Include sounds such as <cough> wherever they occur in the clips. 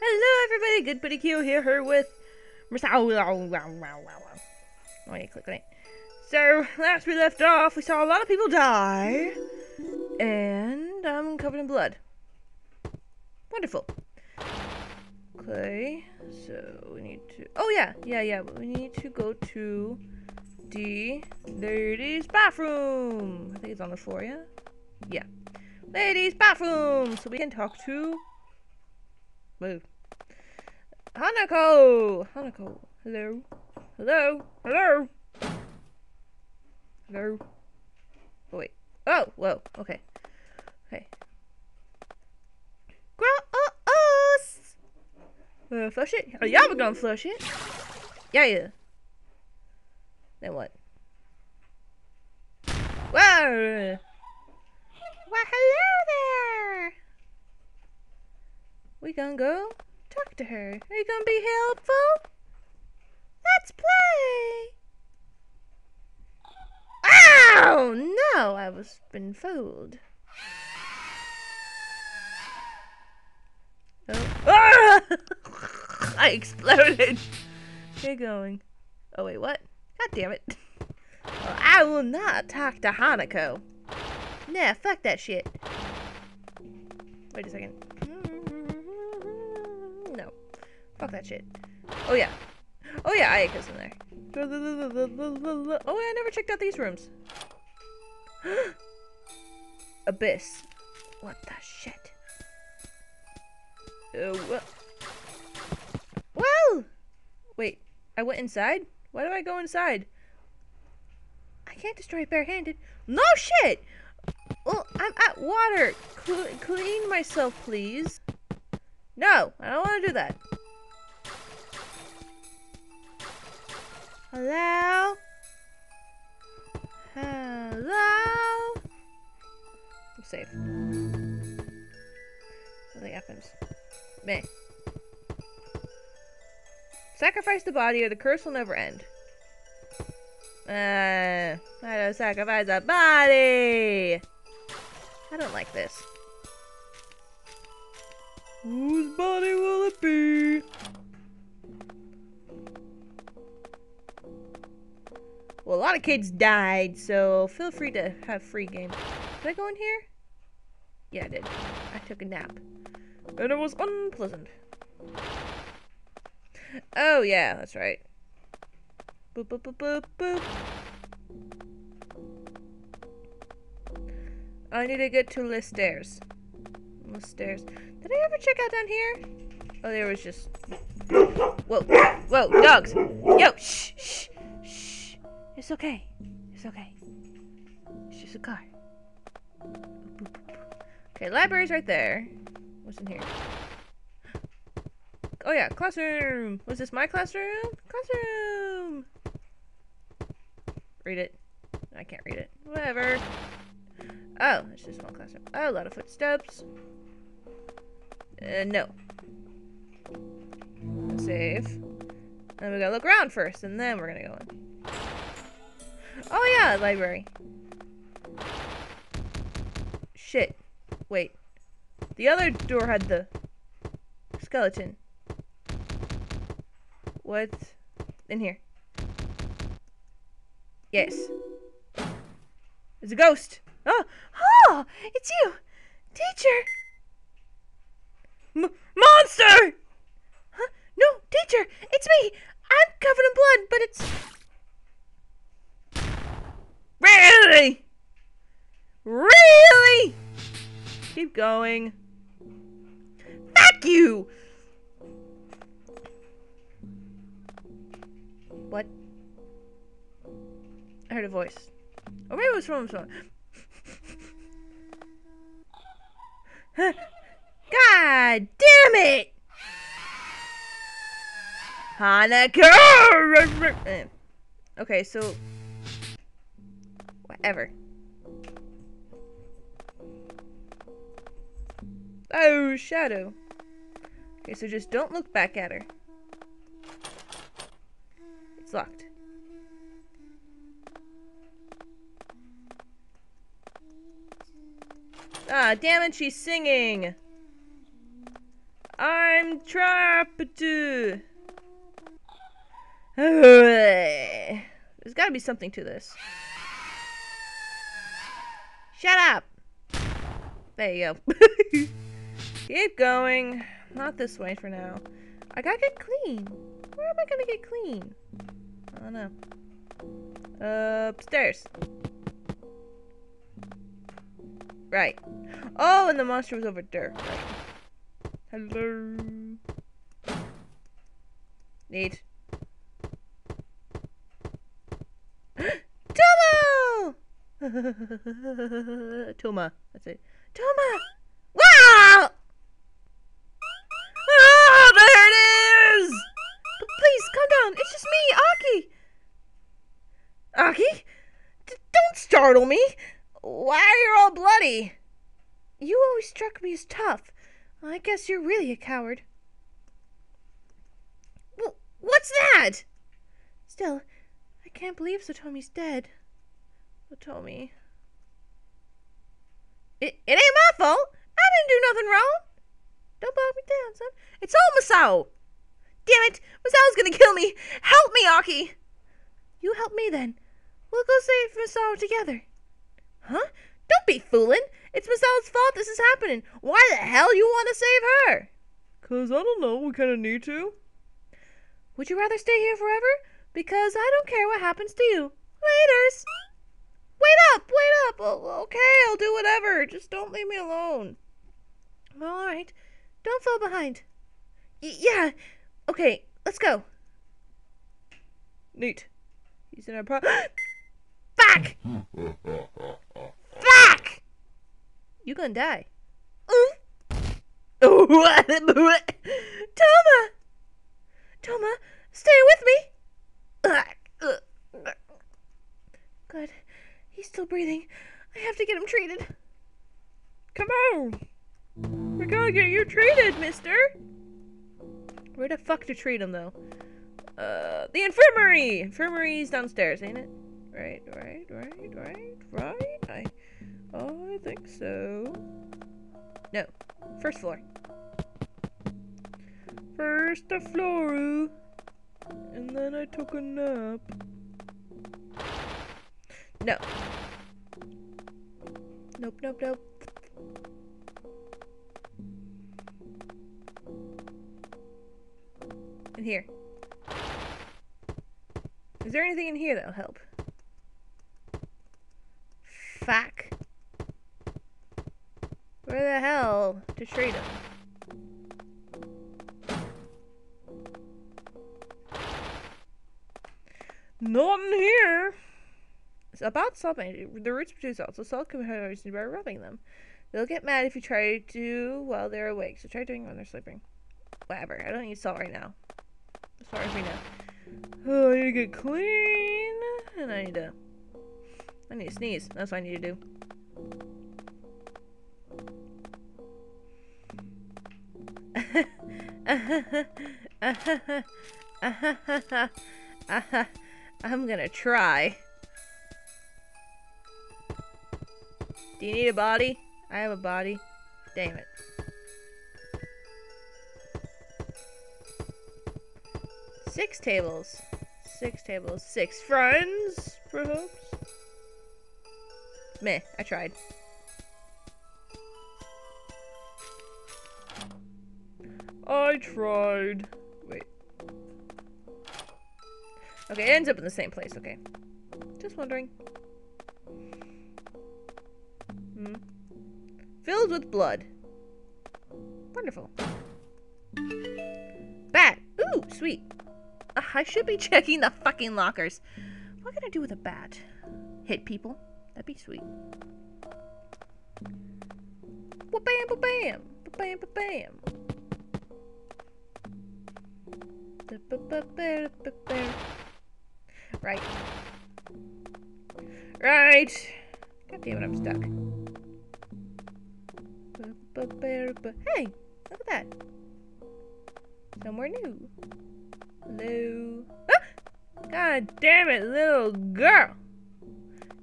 Hello, everybody. Good Buddy Q here, here with. Oh, click on it. So, last we left off, we saw a lot of people die. And I'm covered in blood. Wonderful. Okay, so we need to. Oh, yeah, yeah, yeah. We need to go to the ladies' bathroom. I think it's on the floor, yeah? Yeah. Ladies' bathroom! So we can talk to. Move. Hanako! Hanako. Hello. Hello. Hello. Hello. Oh, wait. Oh, whoa. Okay. Okay. Gross! Uh, flush it? Oh, yeah, we're gonna flush it. Yeah, yeah. Then what? Whoa! Well, hello there! We gonna go talk to her. Are you gonna be helpful? Let's play! Oh, no! I was been fooled. Oh. Ah! <laughs> I exploded! Keep going. Oh, wait, what? God damn it. Well, I will not talk to Hanako. Nah, fuck that shit. Wait a second. No. Fuck that shit. Oh yeah. Oh yeah, Ayaka's in there. Oh, yeah, I never checked out these rooms. <gasps> Abyss. What the shit? Uh, well, wait. I went inside? Why do I go inside? I can't destroy it barehanded. No shit! Well, I'm at water. Cle clean myself, please. No, I don't want to do that. Hello? Hello? I'm safe. Nothing happens. Meh. Sacrifice the body or the curse will never end. Uh, I don't sacrifice a body! I don't like this. Whose body will it be? Well, a lot of kids died, so feel free to have free game. Did I go in here? Yeah, I did. I took a nap. And it was unpleasant. Oh, yeah, that's right. Boop, boop, boop, boop, boop. I need to get to the stairs. The stairs. Did I ever check out down here? Oh, there was just... Whoa, whoa, dogs! Yo, shh, shh. It's okay. It's okay. It's just a car. Okay, library's right there. What's in here? Oh yeah, classroom! Was this my classroom? Classroom! Read it. I can't read it. Whatever. Oh, it's just one classroom. Oh, a lot of footsteps. Uh, no. Save. And we gotta look around first, and then we're gonna go in. Oh yeah, library. Shit. Wait. The other door had the skeleton. What's in here? Yes. There's a ghost. Oh, oh, it's you, teacher. M monster! Huh? No, teacher, it's me. I'm covered in blood, but it's really, really. Keep going. Fuck you. What? I heard a voice. Or maybe it was from someone. <laughs> God damn it! Hanako! <laughs> Okay, so... Whatever. Oh, Shadow. Okay, so just don't look back at her. It's locked. Ah, damn it, she's singing. I'm trapped! <sighs> There's got to be something to this. Shut up. There you go. <laughs> Keep going. Not this way for now. I gotta get clean. Where am I gonna get clean? I don't know. upstairs. Right. Oh, and the monster was over there. Hello. Neat. <laughs> Tohma. That's it. Tohma! Wow! Ah, there it is! But please, calm down. It's just me, Aki. Aki? D don't startle me. Why are you all bloody? You always struck me as tough. I guess you're really a coward. Well, what's that? Still, I can't believe Satomi's dead. Satomi. It, it ain't my fault. I didn't do nothing wrong. Don't bog me down, son. It's all Misao. Damn it. Misao's gonna kill me. Help me, Aki. You help me then. We'll go save Misao together. Huh? Don't be fooling. It's Misao's fault this is happening. Why the hell you want to save her? Cause I don't know, we kinda need to. Would you rather stay here forever? Because I don't care what happens to you. Laters. Wait up, wait up. Oh, okay, I'll do whatever. Just don't leave me alone. All right. Don't fall behind. Y yeah. Okay, let's go. Neat. He's in our pro- <gasps> Fuck! Fuck! You gonna die. <laughs> Tohma! Tohma, stay with me! Good. He's still breathing. I have to get him treated. Come on! We're gonna get you treated, mister! Where the fuck to treat him, though? Uh, the infirmary! Infirmary's downstairs, ain't it? Right, right, right, right, right. I, oh, I think so. No, first floor. First the floor, and then I took a nap. No. Nope, nope, nope. In here. Is there anything in here that'll help? Fuck. Where the hell to treat him? Not in here. About something. The roots produce cells. Cells can harvest by rubbing them. They'll get mad if you try to while they're awake. So try doing it when they're sleeping. Whatever. I don't need salt right now. As far as we know. Oh, I need to get clean. And I need to... I need to sneeze. That's what I need to do. <laughs> I'm gonna try. Do you need a body? I have a body. Damn it. Six tables. Six tables. Six friends, perhaps? Meh, I tried. I tried. Wait. Okay, it ends up in the same place, okay. Just wondering. Filled with blood. Wonderful. Bat! Ooh, sweet. Uh, I should be <laughs> checking the fucking lockers. What can I do with a bat? Hit people? That'd be sweet. Ba-bam, ba-bam. Ba-bam, ba-bam. Right. Right. God damn it, I'm stuck. Hey, look at that. Somewhere new. Hello. Ah! God damn it, little girl.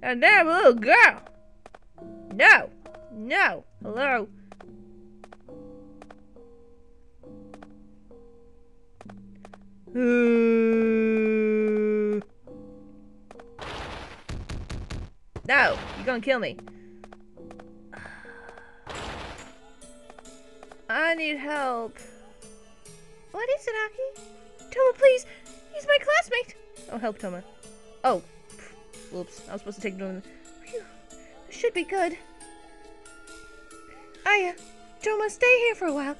God damn little girl. No. No. Hello. <sighs> No, you're gonna kill me. I need help. What is it, Aki? Tohma, please. He's my classmate. Oh, help Tohma. Oh, whoops. I was supposed to take him. This should be good. Aya, Tohma, stay here for a while.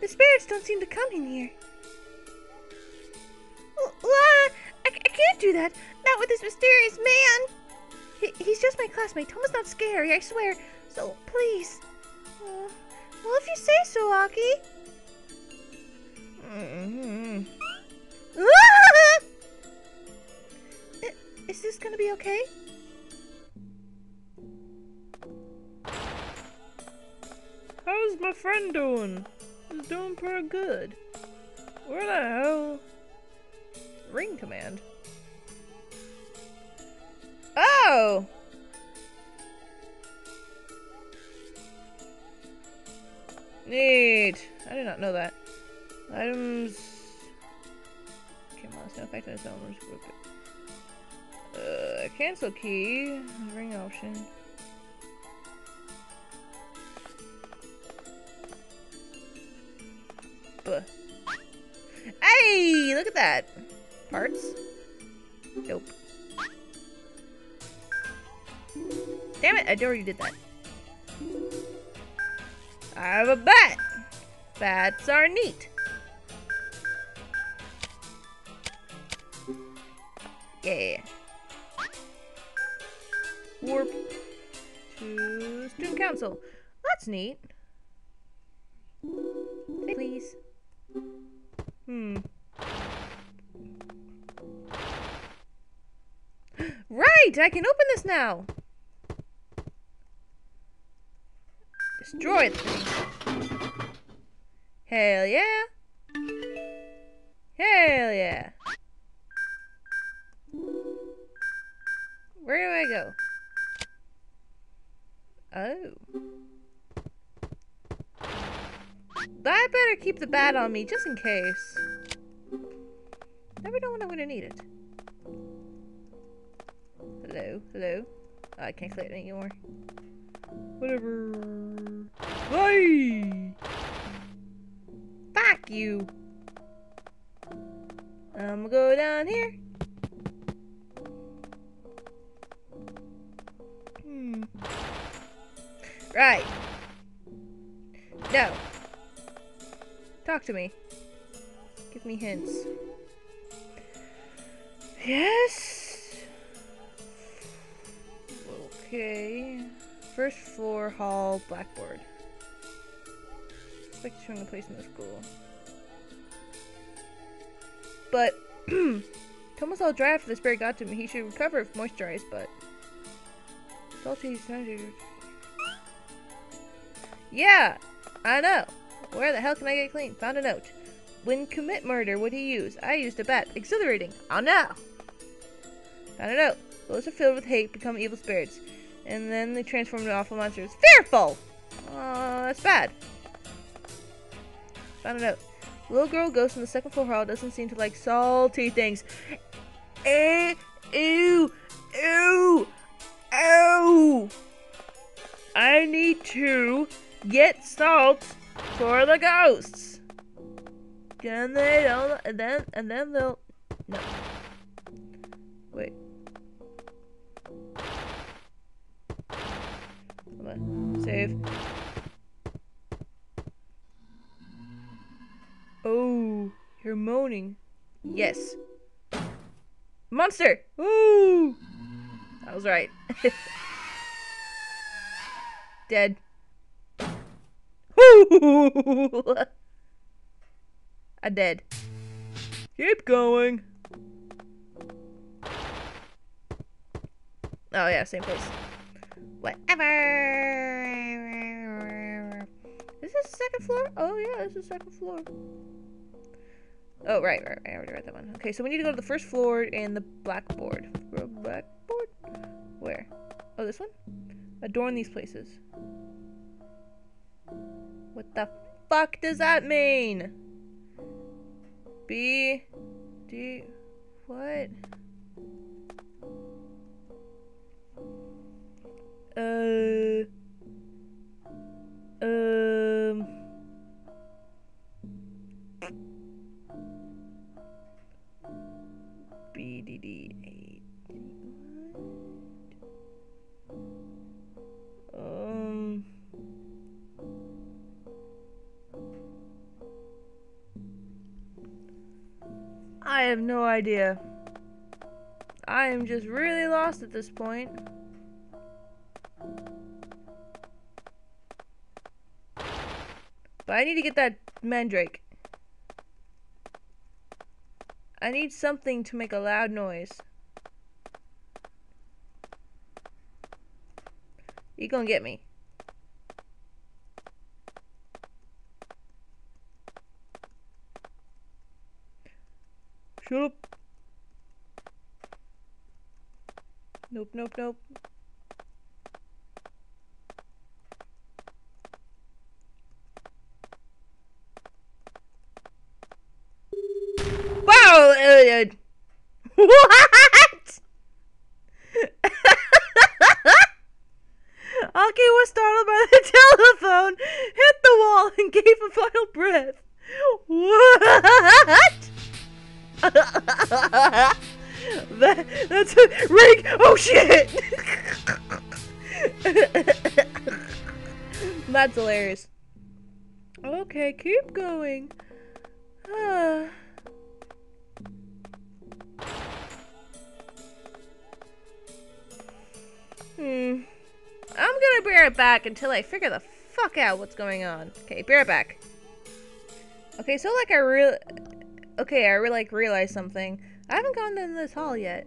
The spirits don't seem to come in here. La, I, I can't do that. Not with this mysterious man. He, he's just my classmate. Tohma's not scary, I swear. So, please. Uh, well, if you say so, Aki. Mm-hmm. Ah! <laughs> Is this gonna be okay? How's my friend doing? He's doing pretty good. Where the hell? Ring command. Oh! Neat. I did not know that. Items. Okay, mouse no effect on its own. Group. Uh, cancel key. Ring option. Buh. Hey, look at that. Parts. Nope. Damn it, I already did that. I have a bat. Bats are neat. Yeah. Warp to student council. That's neat. Please. Hmm. <gasps> Right! I can open this now! Destroy the thing. Hell yeah! Hell yeah! Where do I go? Oh. I better keep the bat on me just in case. Never know when I'm gonna need it. Hello, hello. Oh, I can't click it anymore. Whatever. Hey! Fuck you! I'm gonna go down here. Hmm. Right. No. Talk to me. Give me hints. Yes. Okay. First floor hall blackboard. Expect showing a place in the school. But <clears throat> Tohma's all dry after the spirit got to him. He should recover if moisturized, but salty sanity. Yeah, I know. Where the hell can I get clean? Found a note. When commit murder, would he use? I used a bat. Exhilarating. Oh no! Found a note. Those are filled with hate become evil spirits. And then they transform into awful monsters. Fearful! Oh, that's bad. A note. Little girl ghost in the second floor hall doesn't seem to like salty things. Eh, ew, ew, ew. I need to get salt for the ghosts. Can they don't and then and then they'll no. Wait. Hold on. Save. Oh, you're moaning. Yes. Monster! Ooh! I was right. <laughs> Dead. <laughs> I dead. Keep going. Oh yeah, same place. Whatever. Is this second floor? Oh yeah, this is second floor. Oh, right, right, right, I already read that one. Okay, so we need to go to the first floor and the blackboard. Blackboard? Where? Oh, this one? Adorn these places. What the fuck does that mean? B... D... What? Uh... Uh... have no idea. I am just really lost at this point. But I need to get that mandrake. I need something to make a loud noise. You gonna get me. Shut up. Nope, nope, nope. Wow! Uh, <laughs> what? Aki was startled by the <laughs> telephone, hit the wall, and gave a final breath. What? <laughs> that, that's a. Oh shit! <laughs> that's hilarious. Okay, keep going. <sighs> Hmm. I'm gonna bear it back until I figure the fuck out what's going on. Okay, bear it back. Okay, so like I really, okay, I really like realized something. I haven't gone in this hall yet,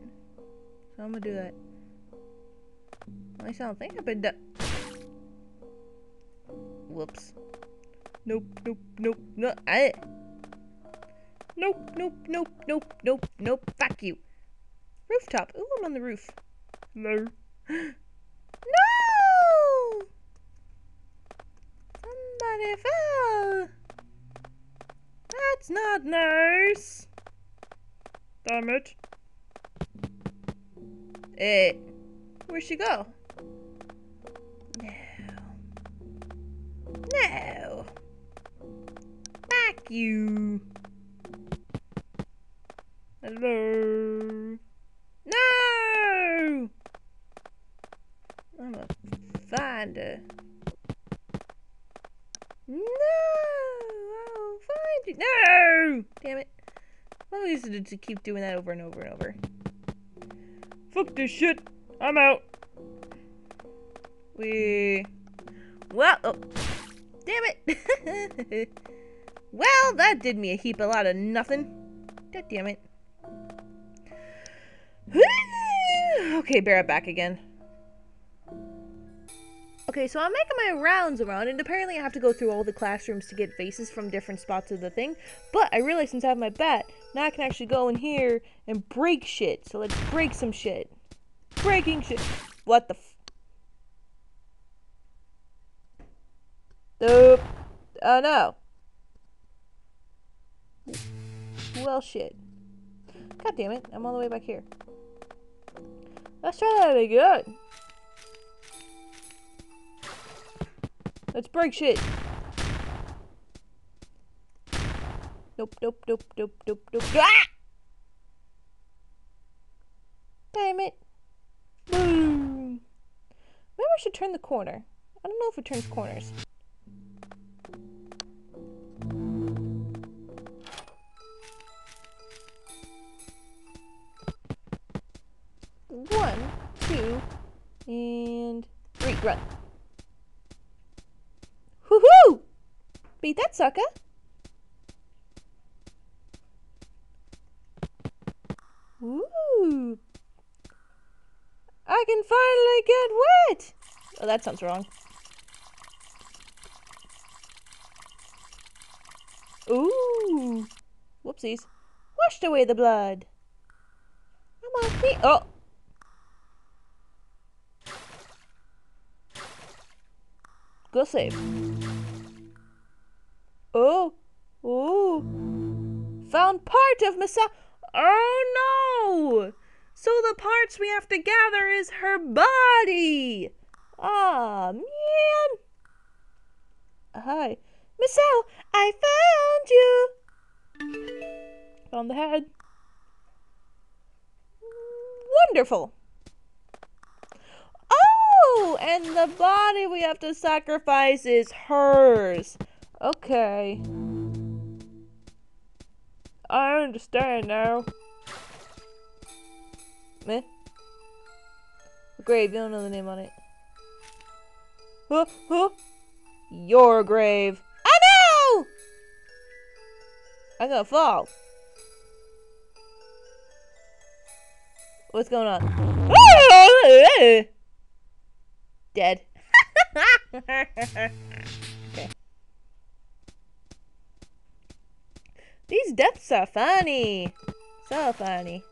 so I'm gonna do that. At least I don't think I've been done. Whoops. Nope, nope, nope, no. I. Nope, nope, nope, nope, nope, nope. Fuck you. Rooftop. Ooh, I'm on the roof. No. <gasps> No! Somebody fell. That's not nice. Damn it. Eh. Where'd she go? No. No. Back you. Hello. No! I'm gonna find her. No! I'll find you. No! Damn it. Used to, to keep doing that over and over and over. Fuck this shit. I'm out. We. Well, oh. damn it. <laughs> well, that did me a heap a lot of nothing. God damn it. <sighs> okay, bear it back again. Okay, so I'm making my rounds around, and apparently I have to go through all the classrooms to get faces from different spots of the thing. But I realized since I have my bat, now I can actually go in here and break shit. So let's break some shit. Breaking shit. What the f- Nope. Oh no. Well, shit. God damn it, I'm all the way back here. Let's try that again. Let's break shit. Nope, nope, nope, nope, nope, nope. Ah! Damn it. Boom. Maybe I should turn the corner. I don't know if it turns corners. One, two, and three. Run. Woohoo! Beat that sucker. Ooh. I can finally get wet. Oh, that sounds wrong. Ooh. Whoopsies. Washed away the blood. Come on, me. Oh. Go save. Oh. Oh. Found part of Massa. Oh no! So the parts we have to gather is her body. Ah, man. Hi. Miss I found you. Found the head. Wonderful. Oh, and the body we have to sacrifice is hers. Okay. I understand now. Meh. Grave, you don't know the name on it. Huh, huh. Your grave. I know! I'm gonna fall. What's going on? <laughs> Dead. <laughs> These deaths are funny. So funny.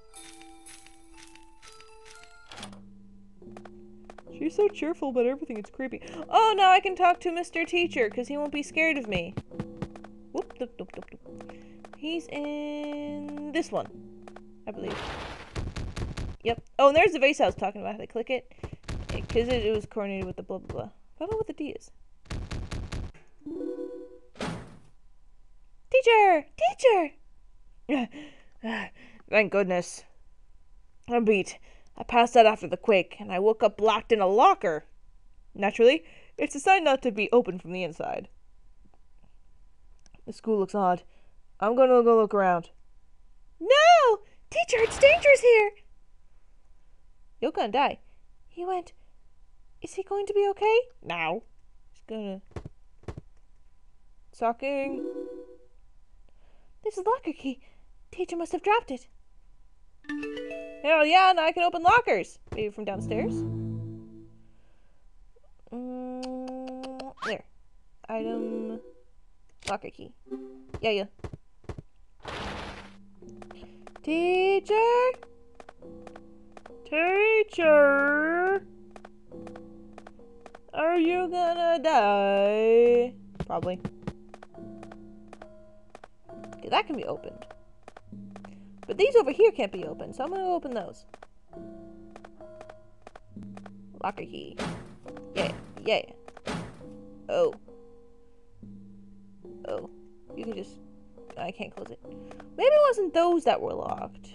She's so cheerful about everything, it's creepy. Oh, now I can talk to Mr. Teacher, because he won't be scared of me. Whoop, whoop, whoop, whoop, whoop. He's in this one, I believe. Yep. Oh, and there's the vase I was talking about. How click it. Because it, it, was coordinated with the blah, blah, blah. I don't know what the D is. Teacher! Teacher! <sighs> Thank goodness. I'm beat. I passed out after the quake, and I woke up locked in a locker. Naturally, it's designed not to be open from the inside. The school looks odd. I'm gonna go look around. No! Teacher, it's dangerous here! You're gonna die. He went. Is he going to be okay? Now. He's gonna. Sucking. This is locker key. Teacher must have dropped it. Hell yeah, now I can open lockers. Maybe from downstairs. Mm, there. Item. Locker key. Yeah, yeah. Teacher? Teacher? Are you gonna die? Probably. That can be opened. But these over here can't be opened, so I'm gonna open those. Locker key. Yeah, yeah. Oh. Oh. You can just... I can't close it. Maybe it wasn't those that were locked.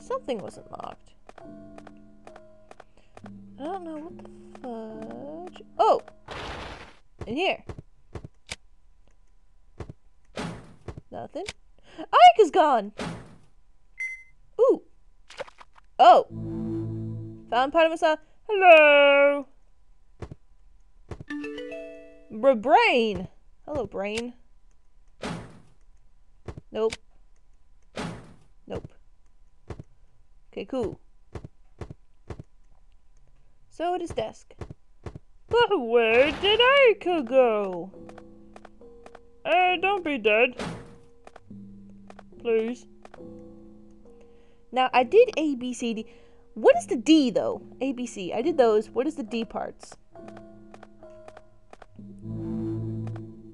Something wasn't locked. I don't know what the fudge... Oh! In here. Nothing. Ike is gone! Ooh. Oh. Found part of myself. Hello. Br brain. Hello, brain. Nope. Nope. Okay, cool. So his desk. But where did Aika go? Uh, don't be dead please. Now, I did A, B, C, D. What is the D, though? A, B, C. I did those. What is the D parts?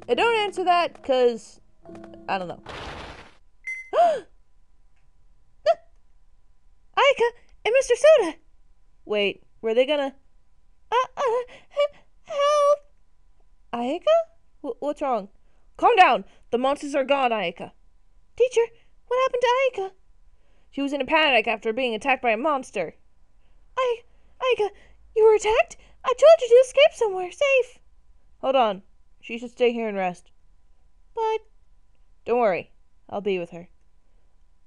I don't answer that, because... I don't know. <gasps> Aika and Mr. Sohta! Wait, were they gonna... Uh, uh, help! Aika? W what's wrong? Calm down! The monsters are gone, Aika. Teacher, what happened to Aika? She was in a panic after being attacked by a monster. I, Aika, you were attacked? I told you to escape somewhere safe. Hold on. She should stay here and rest. But. Don't worry. I'll be with her.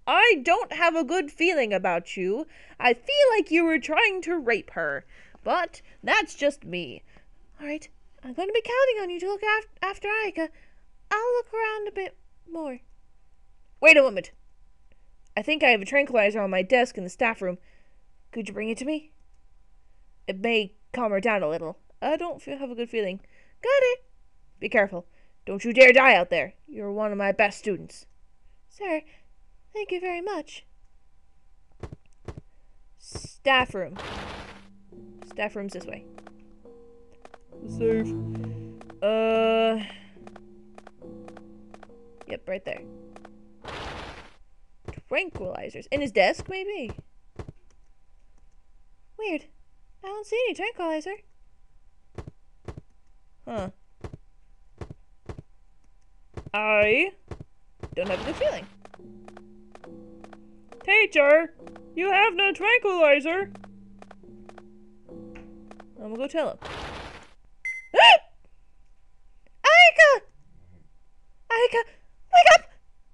I don't have a good feeling about you. I feel like you were trying to rape her. But that's just me. All right. I'm going to be counting on you to look af after Aika. I'll look around a bit more. Wait a moment. I think I have a tranquilizer on my desk in the staff room. Could you bring it to me? It may calm her down a little. I don't feel, have a good feeling. Got it. Be careful. Don't you dare die out there. You're one of my best students. Sir, thank you very much. Staff room. Staff room's this way. Safe. Uh. Yep, right there tranquilizers. In his desk, maybe? Weird. I don't see any tranquilizer. Huh. I don't have a good feeling. Teacher! You have no tranquilizer. I'm gonna go tell him. Ah! Aika! Aika! Wake up!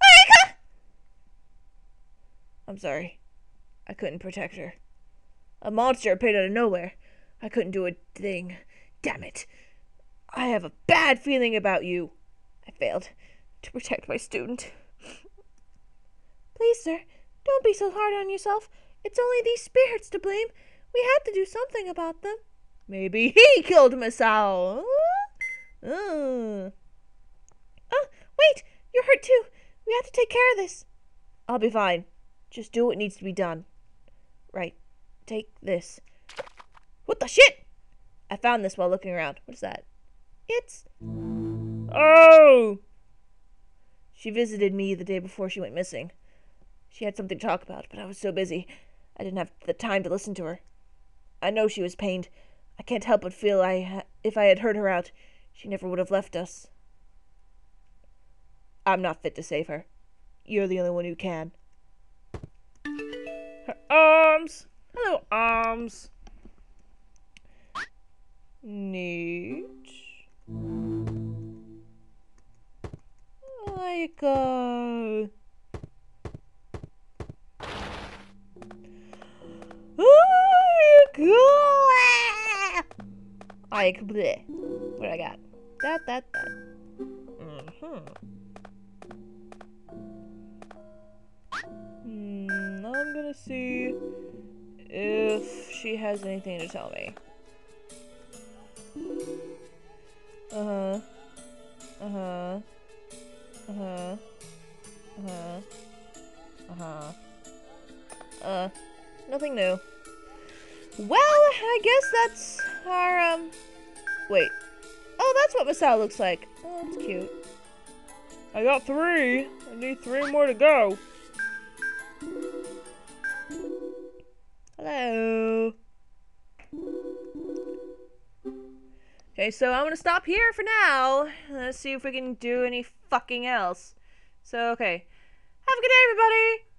Aika! I'm sorry. I couldn't protect her. A monster appeared out of nowhere. I couldn't do a thing. Damn it. I have a bad feeling about you. I failed to protect my student. Please, sir, don't be so hard on yourself. It's only these spirits to blame. We had to do something about them. Maybe he killed. Uh, uh. Oh, wait! You're hurt too. We have to take care of this. I'll be fine. Just do what needs to be done. Right. Take this. What the shit? I found this while looking around. What is that? It's. Oh! She visited me the day before she went missing. She had something to talk about, but I was so busy, I didn't have the time to listen to her. I know she was pained. I can't help but feel I if I had heard her out, she never would have left us. I'm not fit to save her. You're the only one who can. Her arms. Hello, arms. Neat. Like, uh... Like, bleh. What I got? That, that, that. Mm-hmm. See if she has anything to tell me. Uh-huh. Uh-huh. Uh-huh. Uh-huh. Uh-huh. Uh, nothing new. Well, I guess that's our, um... Wait. Oh, that's what Misao looks like. Oh, that's cute. I got three. I need three more to go. Okay, so I'm gonna stop here for now. Let's see if we can do any fucking else. So, okay. Have a good day, everybody.